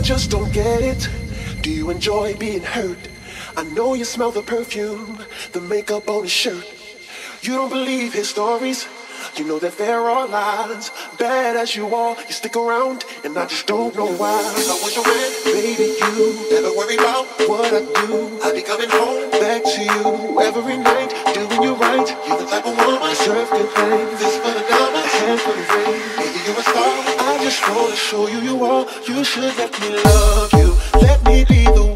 just don't get it. Do you enjoy being hurt? I know you smell the perfume, the makeup on his shirt. You don't believe his stories. You know that there are lies. Bad as you are, you stick around, and I just don't know why. If I was your man, Baby, you never worry about what I do. I'll be coming home. Back to you every night, doing you right. You're the type of woman I Deserve good things, Just wanna show you you are. You should let me love you. Let me be the one to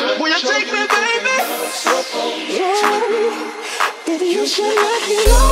Will you take me, baby? Yeah, baby, you should let me know.